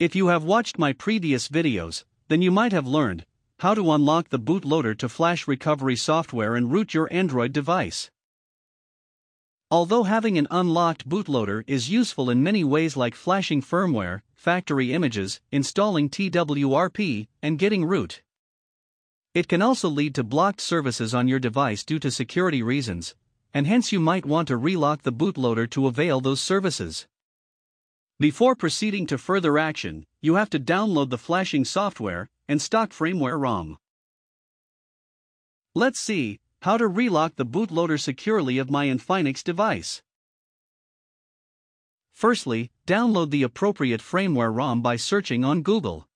If you have watched my previous videos, then you might have learned how to unlock the bootloader to flash recovery software and root your Android device. Although having an unlocked bootloader is useful in many ways like flashing firmware, factory images, installing TWRP, and getting root. It can also lead to blocked services on your device due to security reasons, and hence you might want to relock the bootloader to avail those services. Before proceeding to further action, you have to download the flashing software and stock firmware ROM. Let's see how to relock the bootloader securely of my Infinix device. Firstly, download the appropriate firmware ROM by searching on Google.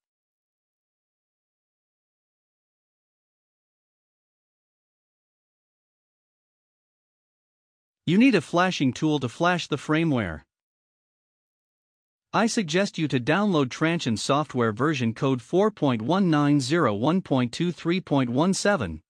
You need a flashing tool to flash the firmware. I suggest you to download Transsion software version code 4.1901.23.17.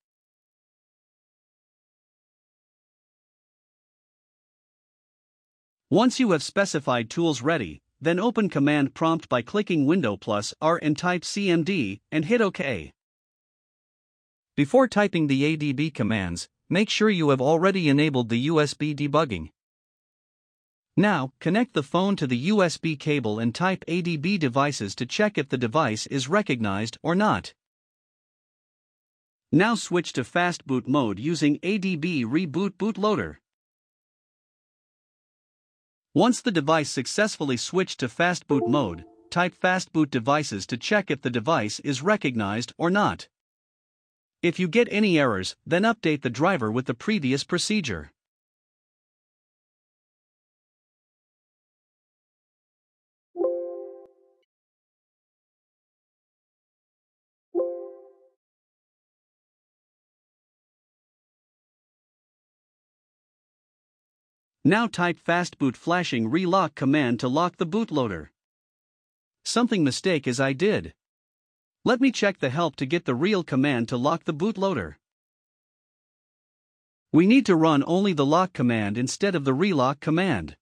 Once you have specified tools ready, then open command prompt by clicking Window plus R and type CMD and hit OK. Before typing the ADB commands, make sure you have already enabled the USB debugging. Now, connect the phone to the USB cable and type ADB devices to check if the device is recognized or not. Now switch to fast boot mode using ADB Reboot Bootloader. Once the device successfully switched to fast boot mode, type fast boot devices to check if the device is recognized or not. If you get any errors, then update the driver with the previous procedure. Now type fastboot flashing relock command to lock the bootloader. Something mistake as I did. Let me check the help to get the real command to lock the bootloader. We need to run only the lock command instead of the relock command.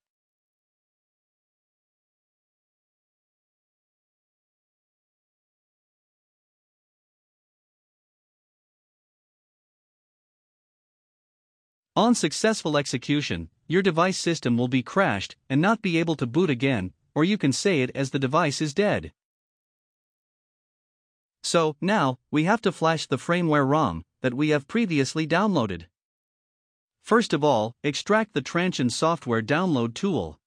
On successful execution, your device system will be crashed and not be able to boot again, or you can say it as the device is dead. So, now, we have to flash the firmware ROM that we have previously downloaded. First of all, extract the Transsion software download tool.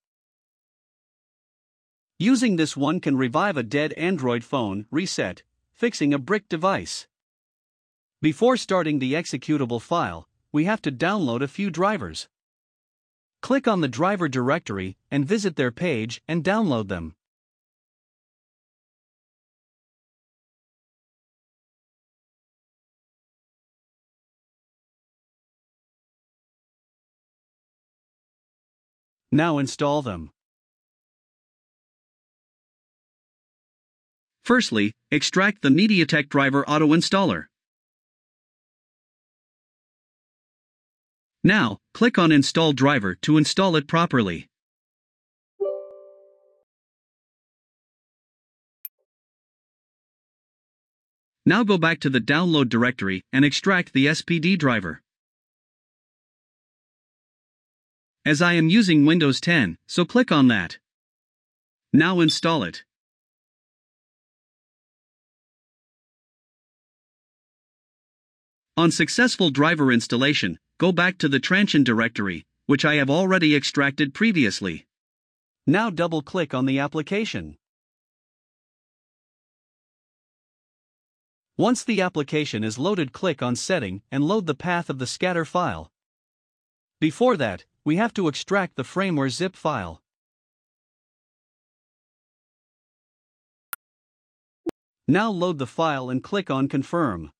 Using this one can revive a dead Android phone, reset, fixing a brick device. Before starting the executable file, we have to download a few drivers. Click on the driver directory and visit their page and download them. Now install them. Firstly, extract the MediaTek driver auto installer. Now, click on Install Driver to install it properly. Now go back to the download directory and extract the SPD driver. as I am using Windows 10, so click on that. Now install it. On successful driver installation, go back to the Transsion directory, which I have already extracted previously. Now double click on the application. Once the application is loaded click on Setting and load the path of the scatter file. Before that, we have to extract the firmware zip file. Now load the file and click on Confirm.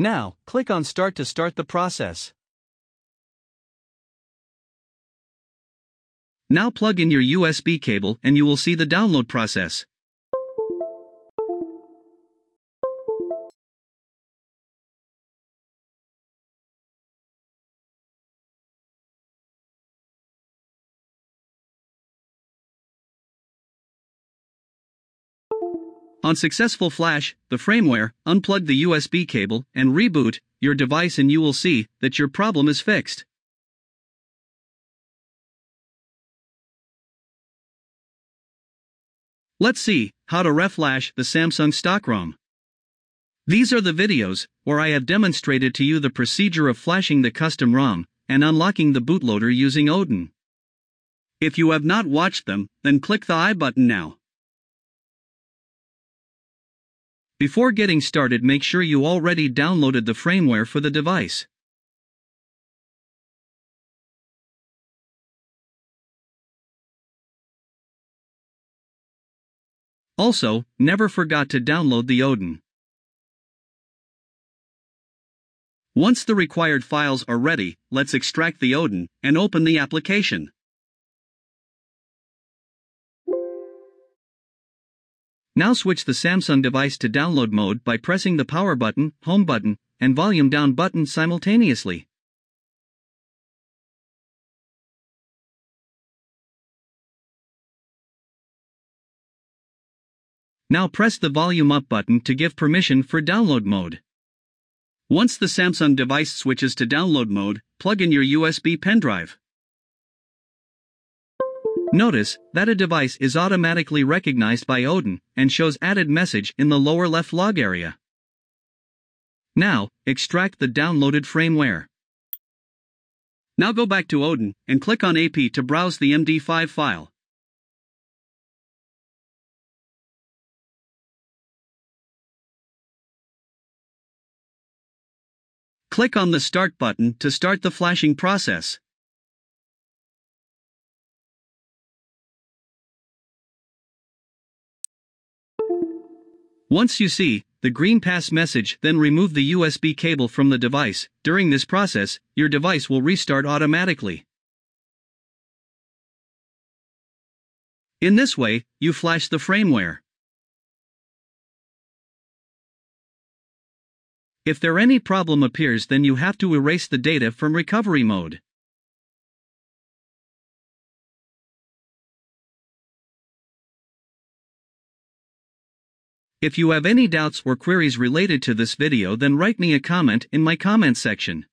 Now, click on Start to start the process. Now plug in your USB cable and you will see the download process. On successful flash, the firmware, unplug the USB cable, and reboot your device, and you will see that your problem is fixed. Let's see how to reflash the Samsung stock ROM. These are the videos where I have demonstrated to you the procedure of flashing the custom ROM and unlocking the bootloader using Odin. If you have not watched them, then click the I button now. Before getting started, make sure you already downloaded the firmware for the device. Also, never forgot to download the Odin. Once the required files are ready, let's extract the Odin and open the application. Now switch the Samsung device to download mode by pressing the power button, home button, and volume down button simultaneously. Now press the volume up button to give permission for download mode. Once the Samsung device switches to download mode, plug in your USB pen drive. Notice that a device is automatically recognized by Odin and shows added message in the lower left log area. Now, extract the downloaded firmware. Now go back to Odin and click on AP to browse the MD5 file. Click on the Start button to start the flashing process. Once you see the green pass message, then remove the USB cable from the device. During this process, your device will restart automatically. In this way, you flash the firmware. If there any problem appears then you have to erase the data from recovery mode. If you have any doubts or queries related to this video then write me a comment in my comment section.